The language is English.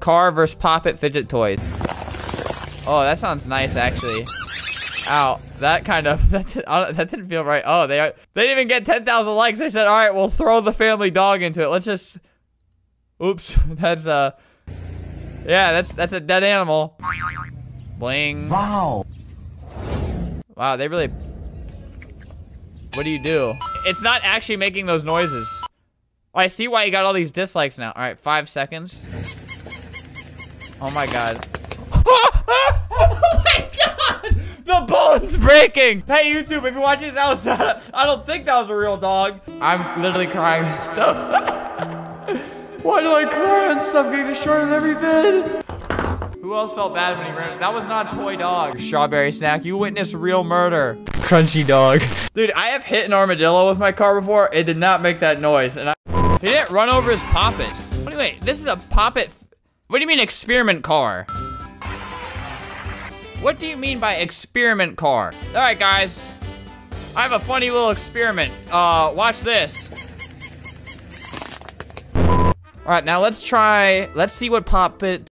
Car versus Pop It fidget toys. Oh, that sounds nice, actually. Ow, that kind of that, did, uh, that didn't feel right. Oh, they are, they didn't even get 10,000 likes. They said, "All right, we'll throw the family dog into it. Let's just." Oops, that's uh, yeah, that's that's a dead animal. Bling. Wow. Wow, they really. What do you do? It's not actually making those noises. Oh, I see why you got all these dislikes now. All right, five seconds. Oh my god. oh my god! The bone's breaking! Hey YouTube, if you're watching this, that was not I don't think that was a real dog. I'm literally crying. Why do I cry and stuff getting destroyed in every vid? Who else felt bad when he ran? That was not a toy dog. Strawberry snack, you witnessed real murder. Crunchy dog. Dude, I have hit an armadillo with my car before. It did not make that noise. And I he didn't run over his Pop Its. Wait, wait, this is a Pop It. What do you mean experiment car? What do you mean by experiment car? All right, guys. I have a funny little experiment. Uh, watch this. All right, now let's try, let's see what Pop It